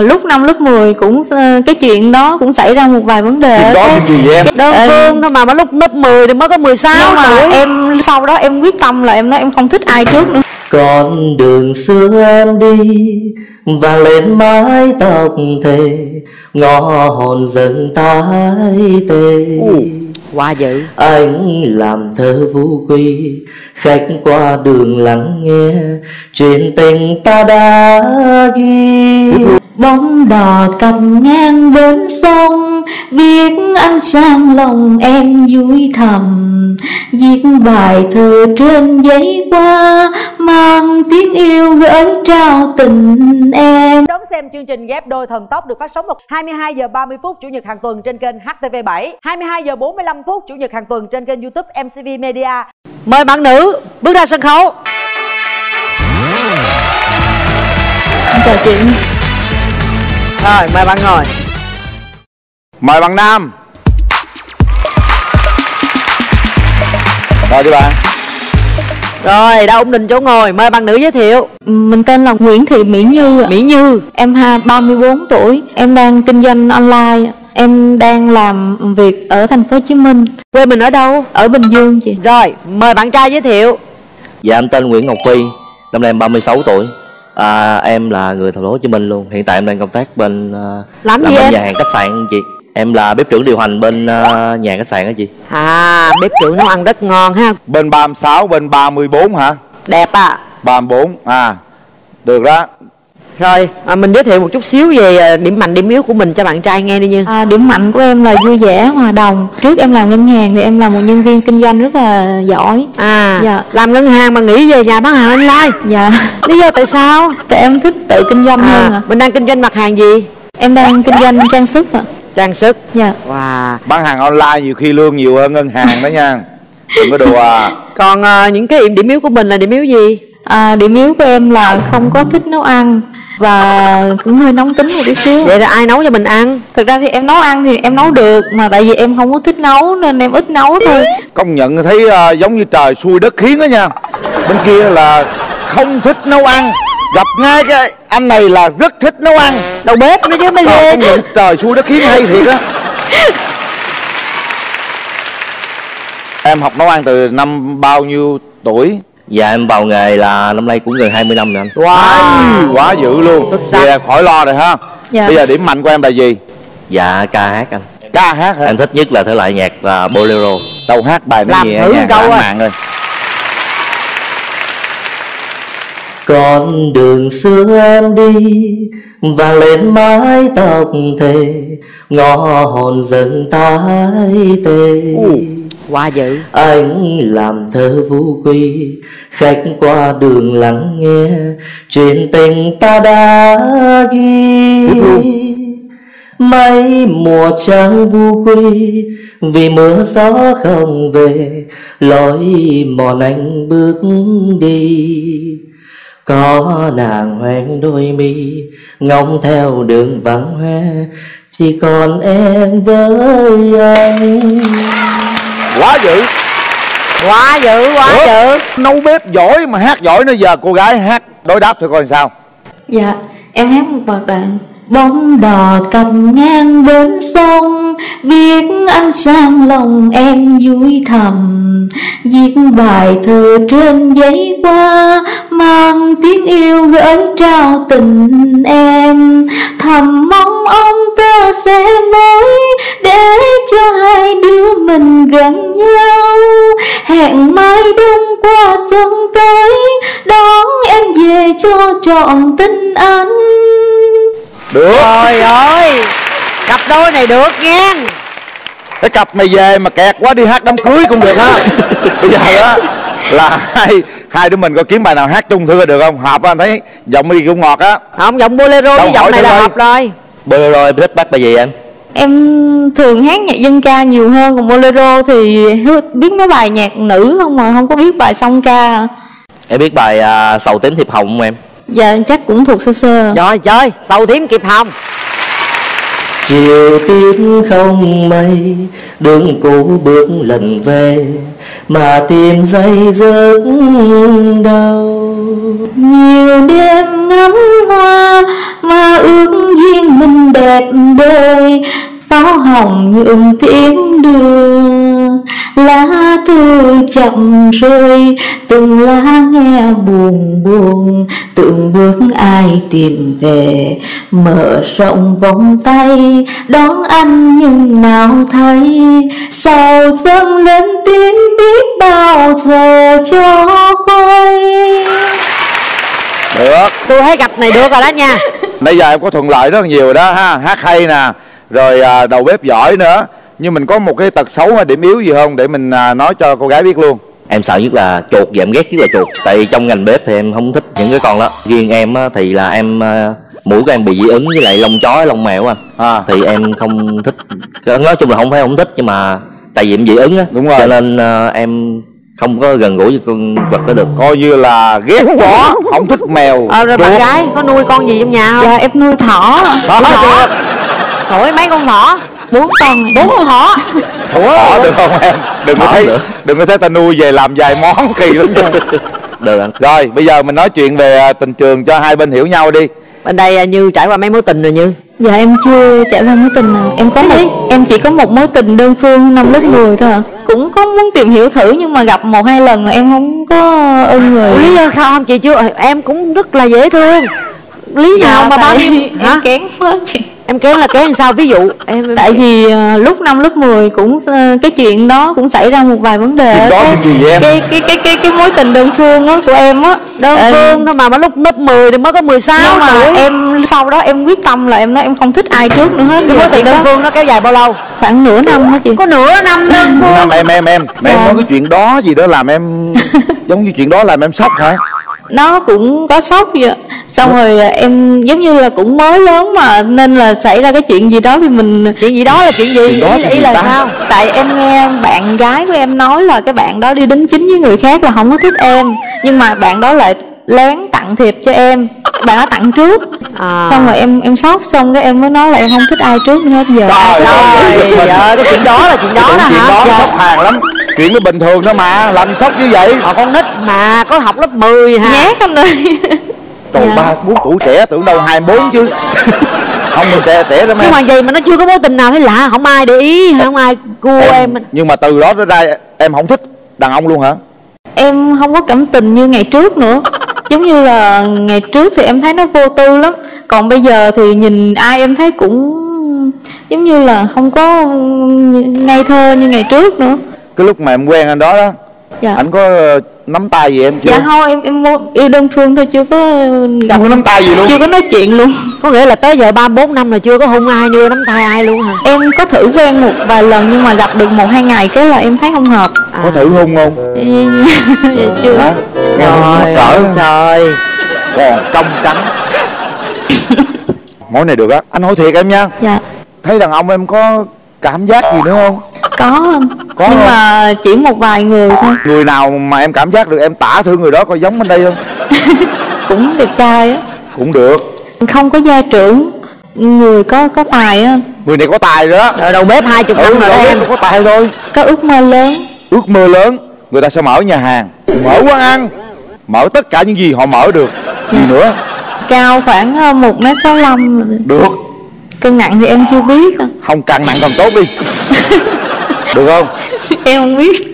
à, lúc năm lớp 10 cũng ờ, cái chuyện đó cũng xảy ra một vài vấn đề Chuyện đó Cái- gì vậy em? đơn phương thôi mà mà lúc lớp 10 thì mới có 16 nhưng mà tuổi em sau đó em quyết tâm là em nói em không thích ai trước nữa. Con đường xưa em đi vang lên mái tóc thề ngõ hồn dần tái tê. Quá dữ. Anh làm thơ vũ quy khách qua đường lắng nghe chuyện tình ta đã ghi bóng đò cầm ngang bến sông. Viết anh trang lòng em vui thầm. Viết bài thơ trên giấy hoa mang tiếng yêu gửi trao tình em. Đón xem chương trình ghép đôi thần tốc được phát sóng vào 22 giờ 30 phút chủ nhật hàng tuần trên kênh HTV7, 22 giờ 45 phút chủ nhật hàng tuần trên kênh YouTube MCV Media. mời bạn nữ bước ra sân khấu. Chào chị rồi mời bạn ngồi. Mời bạn nam. Rồi đi bạn. Rồi đã ổn định chỗ ngồi mời bạn nữ giới thiệu. Mình tên là Nguyễn Thị Mỹ Như ạ. mỹ như. Em ha 34 tuổi, em đang kinh doanh online. Em đang làm việc ở thành phố Hồ Chí Minh, quê mình ở đâu? Ở Bình Dương chị. rồi mời bạn trai giới thiệu. Dạ em tên Nguyễn Ngọc Phi Năm nay em 36 tuổi à, Em là người thành phố Hồ Chí Minh luôn. Hiện tại em đang công tác bên à, Làm gì bên em? nhà hàng khách sạn chị. Em là bếp trưởng điều hành bên à, nhà khách sạn đó chị. À bếp trưởng nấu ăn rất ngon ha. Bên 36 bên 34 hả? Đẹp à 34 à. Được đó rồi à, mình giới thiệu một chút xíu về à, điểm mạnh điểm yếu của mình cho bạn trai nghe đi như À, điểm mạnh của em là vui vẻ, hòa đồng. Trước em làm ngân hàng thì em là một nhân viên kinh doanh rất là giỏi. à Dạ. làm ngân hàng mà nghĩ về nhà bán hàng online Dạ. lý do tại sao Tại em thích tự kinh doanh hơn à, ạ. mình đang kinh doanh mặt hàng gì Em đang kinh doanh trang sức ạ. trang sức Dạ. wow bán hàng online nhiều khi lương nhiều hơn ngân hàng đó nha đừng có đùa à còn à, những cái điểm yếu của mình là điểm yếu gì À, điểm yếu của em là không có thích nấu ăn và cũng hơi nóng tính một tí xíu. vậy là ai nấu cho mình ăn? Thực ra thì em nấu ăn thì em nấu được mà tại vì em không có thích nấu nên em ít nấu thôi. công nhận thấy à, giống như trời xui đất khiến đó nha. Bên kia là không thích nấu ăn. Gặp ngay cái anh này là rất thích nấu ăn. Đầu bếp nữa chứ mới Trời, ghê công nhận trời xui đất khiến hay thiệt á. Em học nấu ăn từ năm bao nhiêu tuổi Dạ em vào nghề là năm nay cũng gần 20 năm rồi anh. Wow quá dữ luôn. Xuất sắc. Vậy em khỏi lo rồi ha. Dạ. bây giờ điểm mạnh của em là gì? Dạ ca hát anh. Ca hát hả? Em thích nhất là thể loại nhạc là bolero. Đâu hát bài nó Làm nhẹ thử nhàng câu lãng à. mạn rồi. Con đường xưa em đi Vang lên mái tóc thề Ngõ hồn dần tái tê quá dữ. Anh làm thơ vũ quy Khách qua đường lắng nghe Chuyện tình ta đã ghi. Mấy mùa trắng vu quy Vì mưa gió không về Lối mòn anh bước đi. Có nàng hoen đôi mi Ngóng theo đường vắng hoe Chỉ còn em với anh quá dữ. Quá dữ quá Ủa, dữ. nấu bếp giỏi mà hát giỏi nữa giờ cô gái hát đối đáp thôi coi sao. Dạ, em hát một bài đoạn Bóng đò cầm ngang bến sông. Viết anh sang lòng em vui thầm. Viết bài thơ trên giấy hoa, Mang tiếng yêu gửi trao tình em. Thầm mong ông ta sẽ mới Để cho hai đứa mình gần nhau. Hẹn mai đông qua sông tới, Đón em về cho trọn tình anh được. Trời ơi cặp đôi này được nha. Cái cặp mày về mà kẹt quá đi hát đám cưới cũng được ha. Bây giờ á là hai hai đứa mình có kiếm bài nào hát chung thử được không? Hợp á, anh thấy giọng đi cũng ngọt á. Không giọng bolero với giọng này là hợp rồi. Bolero em thích bắt bài gì anh? Em thường hát nhạc dân ca nhiều hơn Còn bolero thì biết mấy bài nhạc nữ không mà Không có biết bài song ca. Em biết bài à, Sầu tím thiệp hồng không em? Dạ chắc cũng thuộc sơ sơ. Rồi chơi sầu thím kịp hồng Chiều tím không mây Đường cũ bước lần về Mà tìm dây giấc đau Nhiều đêm ngắm hoa Mà ước duyên mình đẹp đôi Pháo hồng nhuộm tiếng đường lá thư chậm rơi từng lá nghe buồn buồn. Từng bước ai tìm về mở rộng vòng tay. Đón anh nhưng nào thấy sao dâng lên tiếng biết bao giờ cho quay. Được. Tôi thấy cặp này được rồi đó nha. Bây giờ em có thuận lợi rất là nhiều rồi đó ha. Hát hay nè. Rồi à, đầu bếp giỏi nữa nhưng mình có một cái tật xấu hay điểm yếu gì không? Để mình à, nói cho cô gái biết luôn. Em sợ nhất là chuột và em ghét nhất là chuột. Tại vì trong ngành bếp thì em không thích những cái con đó. Riêng em á, thì là em ờ, mũi của em bị dị ứng với lại lông chó lông mèo anh. À. Thì em không thích. Nói chung là không phải không thích nhưng mà tại vì em dị ứng á Đúng rồi. cho nên ờ, em không có gần gũi với con vật đó được. Coi như là ghét chó không thích mèo ờ rồi bạn gái có nuôi con gì trong nhà không? Dạ em nuôi thỏ. Thỏ thỏ. Thổi mấy con thỏ bốn con bốn con thỏ. Thỏ được không em? Đừng có Thỏ thấy được. đừng có thấy ta nuôi về làm vài món kỳ lắm được anh rồi bây giờ mình nói chuyện về à, tình trường cho hai bên hiểu nhau đi. Bên đây à, như trải qua mấy mối tình rồi như? Dạ em chưa trải qua mối tình nào. Em có một, em chỉ có một mối tình đơn phương năm lớp 10 thôi à Cũng có muốn tìm hiểu thử nhưng mà gặp một hai lần là em không có ưng người lý do sao không? Chị chưa em cũng rất là dễ thương. Lý Dạ, do mà bao nhiêu hả? em kén quá chị em kén là kén làm sao? Ví dụ em Tại vì ờ, lúc năm lớp 10 cũng ờ, cái chuyện đó cũng xảy ra một vài vấn đề đó cái, gì vậy em? cái, cái cái cái cái mối tình đơn phương á của em á. Đơn Ờ, phương thôi mà mà lúc lớp 10 thì mới có 16 nhưng mà tuổi em sau đó em quyết tâm là em nói em không thích ai trước nữa hết. Cái mối tình đơn phương nó kéo dài bao lâu? Khoảng nửa năm hả chị? Có nửa năm đơn phương. năm em em em mà em Dạ. nói cái chuyện đó gì đó làm em giống như chuyện đó làm em sốc hả? Nó cũng có sốc vậy xong rồi à, em giống như là cũng mới lớn mà nên là xảy ra cái chuyện gì đó thì mình chuyện gì đó là chuyện gì? Chuyện đó ý, ý là ta? sao? Tại em nghe bạn gái của em nói là cái bạn đó đi đính chính với người khác là không có thích em. Nhưng mà bạn đó lại lén tặng thiệp cho em. Bạn đó tặng trước. À. Xong rồi em em sốc xong cái em mới nói là em không thích ai trước nữa hết giờ. Trời ơi, ơi, cái chuyện đó là chuyện đó đó chuyện hả? đó Dạ. sốc hàng lắm. Chuyện nó bình thường đó mà làm sốc như vậy. Ờ, con nít mà có học lớp 10 hả? Nhát anh ơi Trời Dạ. ba bốn tuổi trẻ tưởng đâu hai bốn chứ. Không mình trẻ trẻ lắm nhưng em. mà vậy mà nó chưa có mối tình nào thấy lạ không ai để ý không ai cua em, nhưng mà từ đó tới đây em không thích đàn ông luôn hả? Em không có cảm tình như ngày trước nữa. Giống như là ngày trước thì em thấy nó vô tư lắm. Còn bây giờ thì nhìn ai em thấy cũng giống như là không có ngây thơ như ngày trước nữa. Cái lúc mà em quen anh đó đó dạ. anh có ờ, nắm tay gì em chưa? Dạ thôi em em yêu đơn phương thôi chưa có gặp không có nắm tay gì luôn. Chưa có nói chuyện luôn. Có nghĩa là tới giờ ba bốn năm là chưa có hôn ai chưa nắm tay ai luôn hả? Em có thử quen một vài lần nhưng mà gặp được một hai ngày cái là em thấy không hợp. Có thử hôn không? Dạ chưa. Hả? Trời ơi, trời. Còn trong trắng. Món này được á. Anh hỏi thiệt em nha. Dạ. Thấy đàn ông em có cảm giác gì nữa không có anh Có nhưng không? mà chỉ một vài người thôi. Người nào mà em cảm giác được em tả thử người đó coi giống bên đây không? Cũng đẹp trai á. Cũng được. Không có gia trưởng. Người có có tài á. Người này có tài rồi đó. Đầu bếp hai chục năm ừ rồi em. có tài thôi. Có ước mơ lớn. Ước mơ lớn. Người ta sẽ mở nhà hàng mở quán ăn mở tất cả những gì họ mở được. Gì nữa? Cao khoảng ờ, một m sáu được. Cân nặng thì em chưa biết. Không càng nặng càng tốt đi được không? Em không biết.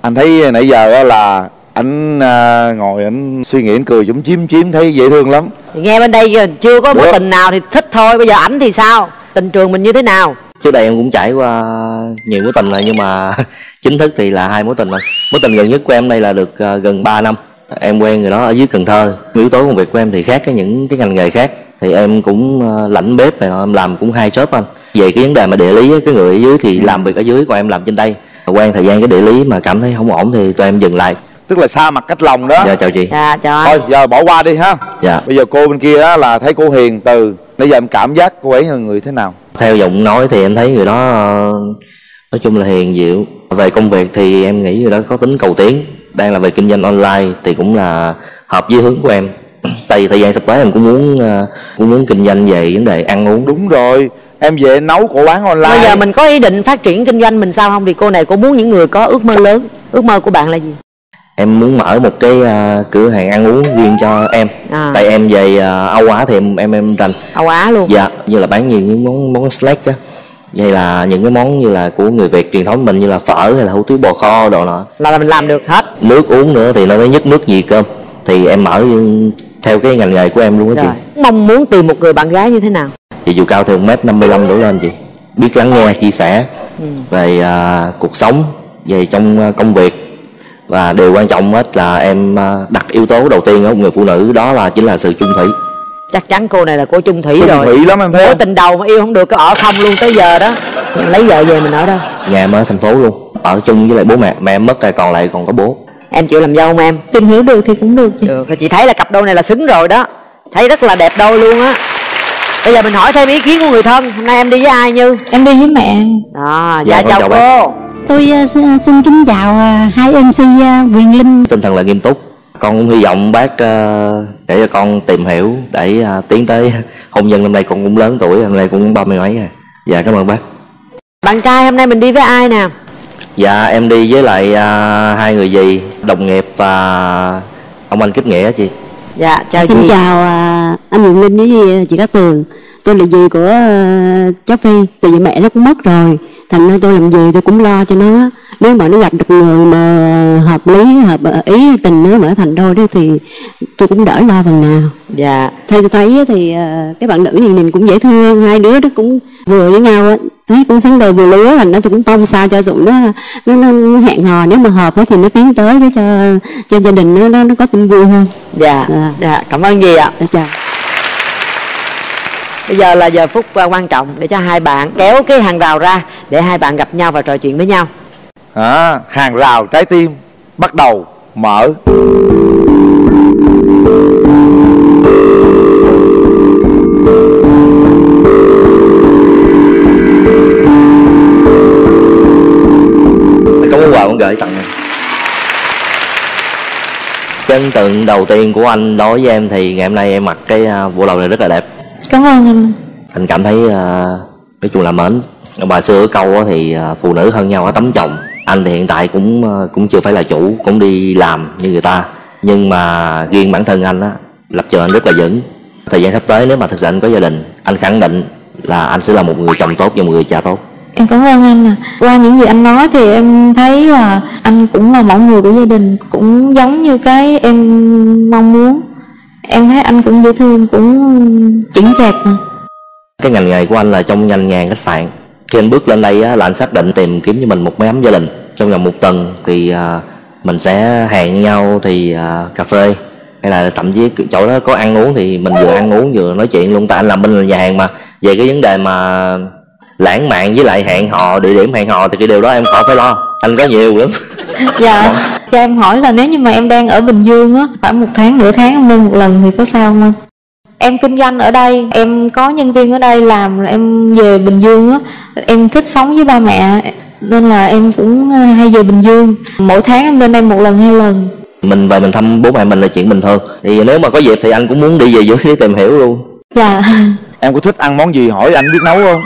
Anh thấy nãy giờ á là anh à, ngồi anh suy nghĩ anh cười cũng chiếm chiếm thấy dễ thương lắm. Thì nghe bên đây giờ chưa có mối tình nào thì thích thôi. Bây giờ ảnh thì sao? Tình trường mình như thế nào? Trước đây em cũng trải qua nhiều mối tình rồi nhưng mà chính thức thì là hai mối tình rồi. Mối tình gần nhất của em đây là được ờ, gần 3 năm. Em quen người đó ở dưới Cần Thơ. Yếu tố công việc của em thì khác cái những cái ngành nghề khác. Thì em cũng ờ, lãnh bếp này em làm cũng hai job anh về cái vấn đề mà địa lý á, cái người ở dưới thì làm việc ở dưới còn em làm trên đây. Quen thời gian cái địa lý mà cảm thấy không ổn thì tụi em dừng lại. Tức là xa mặt cách lòng đó. Dạ chào chị. Dạ trời thôi giờ bỏ qua đi ha. Dạ. Bây giờ cô bên kia á là thấy cô hiền từ bây giờ em cảm giác cô ấy là người thế nào? Theo giọng nói thì em thấy người đó nói chung là hiền dịu. Về công việc thì em nghĩ người đó có tính cầu tiến đang làm về kinh doanh online thì cũng là hợp với hướng của em. Tại vì thời gian sắp tới em cũng muốn ờ, cũng muốn kinh doanh về vấn đề ăn uống. Đúng rồi em về nấu cổ bán online. Bây giờ mình có ý định phát triển kinh doanh mình sao không? Vì cô này cô muốn những người có ước mơ lớn. Ước mơ của bạn là gì? Em muốn mở một cái ờ, cửa hàng ăn uống riêng cho em. À. tại em về ờ, Âu Á thì em em em rành. Âu Á luôn. Dạ như là bán nhiều những món món snack á. Hay là những cái món như là của người việt truyền thống mình như là phở hay là hủ tiếu bò kho đồ nọ. Là, là mình làm được hết. Nước uống nữa thì nó nhất nước gì cơm thì em mở theo cái ngành nghề của em luôn á chị. Rồi. Mong muốn tìm một người bạn gái như thế nào thì dù cao một mét năm mươi lăm đổ lên chị. Biết lắng nghe chia sẻ về à, cuộc sống về trong à, công việc. Và điều quan trọng hết là em à, đặt yếu tố đầu tiên ở một người phụ nữ đó là chính là sự chung thủy. Chắc chắn cô này là cô chung thủy Chung rồi. thủy lắm em thấy mối tình đầu mà yêu không được cái ở không luôn tới giờ đó. Mình lấy vợ về mình ở đâu? Nhà em ở thành phố luôn ở chung với lại bố mẹ. Mẹ em mất rồi còn lại còn có bố. Em chịu làm dâu không em. Tìm hiểu được thì cũng được chị được chị thấy là cặp đôi này là xứng rồi đó. Thấy rất là đẹp đôi luôn á bây giờ mình hỏi thêm ý kiến của người thân. Hôm nay em đi với ai như? Em đi với mẹ. Đó Dạ, dạ, con chào cô. Tôi ờ, xin kính chào ờ, hai MC Quyền Linh. tinh thần là nghiêm túc. Con cũng hy vọng bác để cho con tìm hiểu để tiến tới hôn nhân. Năm nay con cũng lớn tuổi năm nay cũng ba mươi mấy rồi. Dạ cảm ơn bác. Bạn trai hôm nay mình đi với ai nè? Dạ em đi với lại hai người dì đồng nghiệp và ông anh kết nghĩa chị dạ chào xin chị chào ờ, anh Quyền Linh với ờ, chị Cát Tường. Tôi là dì của ờ, cháu Phi, tại vì mẹ nó cũng mất rồi. Thành ra tôi làm dì tôi cũng lo cho nó. Nếu mà nó gặp được người mà hợp lý, hợp ý tình nó mà thành đôi đó thì tôi cũng đỡ lo phần nào. dạ Theo tôi thấy thì ờ, cái bạn nữ này nhìn cũng dễ thương, hai đứa nó cũng vừa với nhau á, thấy cũng xứng đôi vừa lứa thành nó tôi cũng mong sao cho tụi nó nó, nó hẹn hò nếu mà hợp á thì nó tiến tới để cho cho gia đình nó nó, nó có tin vui hơn. dạ Dạ. dạ cảm ơn dì ạ Dạ, chào. bây giờ là giờ phút à, quan trọng để cho hai bạn kéo cái hàng rào ra để hai bạn gặp nhau và trò chuyện với nhau à, hàng rào trái tim bắt đầu mở. Có món quà con gửi tặng em chân tượng đầu tiên của anh đối với em thì ngày hôm nay em mặc cái à, bộ đồ này rất là đẹp. Cảm ơn anh. Anh cảm thấy à, nói chung là mến. Bà xưa ở câu á thì à, phụ nữ hơn nhau ở tấm chồng anh thì hiện tại cũng à, cũng chưa phải là chủ cũng đi làm như người ta. Nhưng mà riêng bản thân anh á lập trường anh rất là vững. Thời gian sắp tới nếu mà thực sự anh có gia đình anh khẳng định là anh sẽ là một người chồng tốt và một người cha tốt. Em cảm ơn anh à qua những gì anh nói thì em thấy là anh cũng là mẫu người của gia đình cũng giống như cái em mong muốn. Em thấy anh cũng dễ thương cũng chững chạc cái ngành nghề của anh là trong ngành nghề khách sạn khi anh bước lên đây á, là anh xác định tìm kiếm cho mình một mái ấm gia đình. Trong vòng một tuần thì à, mình sẽ hẹn nhau thì à, cà phê. Hay là thậm chí chỗ đó có ăn uống thì mình vừa ăn uống vừa nói chuyện luôn. Tại anh làm bên là nhà hàng mà. Về cái vấn đề mà lãng mạn với lại hẹn hò địa điểm hẹn hò thì cái điều đó em khỏi phải lo. Anh có nhiều lắm. Dạ. Cho em hỏi là nếu như mà em đang ở bình dương á khoảng một tháng nửa tháng em lên một lần thì có sao không? anh em kinh doanh ở đây em có nhân viên ở đây làm em về bình dương á em thích sống với ba mẹ nên là em cũng ờ, hay về bình dương. Mỗi tháng em lên đây một lần hai lần. Mình về mình thăm bố mẹ mình là chuyện bình thường. Thì nếu mà có dịp thì anh cũng muốn đi về dưới để tìm hiểu luôn. Dạ. Em có thích ăn món gì hỏi anh biết nấu không?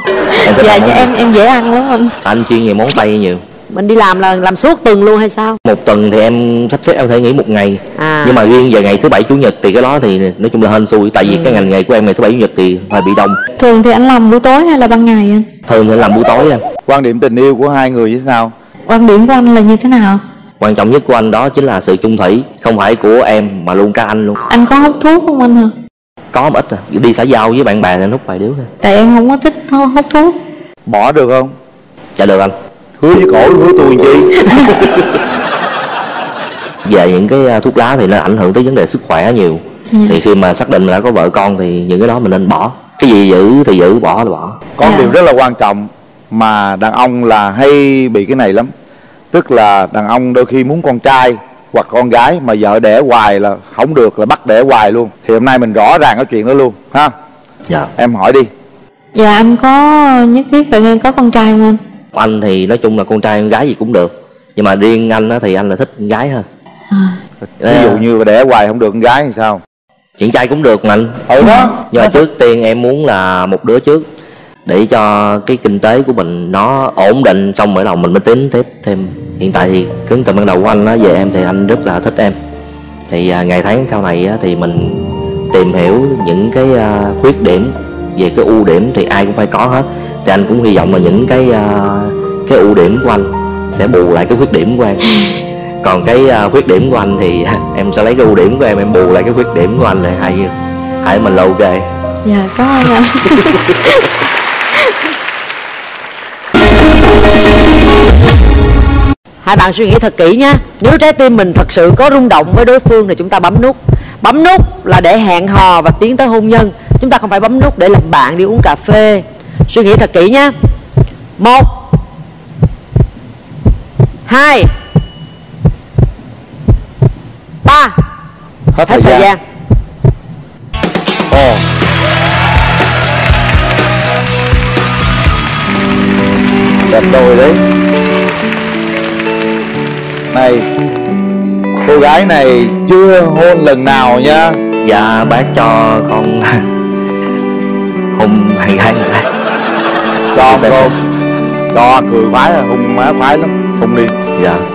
Em thích dạ ăn món dạ em em dễ ăn lắm anh. Anh chuyên về món tây nhiều mình đi làm là làm suốt tuần luôn hay sao? Một tuần thì em sắp xếp em có thể nghỉ một ngày. À. nhưng mà riêng về ngày thứ bảy chủ nhật thì cái đó thì nói chung là hên xui tại vì cái ngành nghề của em ngày thứ bảy chủ nhật thì hơi bị đông. Thường thì anh làm buổi tối hay là ban ngày anh? Thường thì làm buổi tối em. Quan điểm tình yêu của hai người như thế nào? Quan điểm của anh là như thế nào? Quan trọng nhất của anh đó chính là sự chung thủy không phải của em mà luôn cả anh luôn. Anh có hút thuốc không anh hả? Có một ít à. Đi xã giao với bạn bè anh hút vài điếu thôi. Tại em không có thích hút hút thuốc. Bỏ được không? Dạ được anh hứa với cổ hứa tôi chi về những cái à, thuốc lá thì nó ảnh hưởng tới vấn đề sức khỏe nhiều. Dạ. thì khi mà xác định là có vợ con thì những cái đó mình nên bỏ. Cái gì giữ thì giữ bỏ thì bỏ. Có một Dạ. điều rất là quan trọng mà đàn ông là hay bị cái này lắm. Tức là đàn ông đôi khi muốn con trai hoặc con gái mà vợ đẻ hoài là không được là bắt đẻ hoài luôn. Thì hôm nay mình rõ ràng cái chuyện đó luôn ha? Dạ. Em hỏi đi. Dạ anh có nhất thiết phải có con trai không anh anh thì nói chung là con trai con gái gì cũng được nhưng mà riêng anh á, thì anh là thích con gái hơn. À, ví dụ như đẻ hoài không được con gái thì sao? Chuyện trai cũng được mà anh. Ừ đó. Nhưng mà trước tiên em muốn là một đứa trước để cho cái kinh tế của mình nó ổn định xong mới đầu mình mới tính tiếp thêm. Hiện tại thì ấn tượng ban đầu của anh á về em thì anh rất là thích em. Thì à, ngày tháng sau này á, thì mình tìm hiểu những cái à, khuyết điểm về cái ưu điểm thì ai cũng phải có hết. Thì anh cũng hy vọng là những cái uh, cái ưu điểm của anh sẽ bù lại cái khuyết điểm của em. Còn cái uh, khuyết điểm của anh thì em sẽ lấy cái ưu điểm của em em bù lại cái khuyết điểm của anh là hai hai mình là ok. Dạ có anh. Hai bạn suy nghĩ thật kỹ nhé nếu trái tim mình thật sự có rung động với đối phương thì chúng ta bấm nút. Bấm nút là để hẹn hò và tiến tới hôn nhân. Chúng ta không phải bấm nút để làm bạn đi uống cà phê. Suy nghĩ thật kỹ nhé một hai. Ba. Hết hết thời gian. ồ đẹp đôi đấy. Này cô gái này chưa hôn lần nào nha. Dạ bác cho con hai gái nữa cho cô. Cho cười khoái à hôn má khoái lắm hôn đi dạ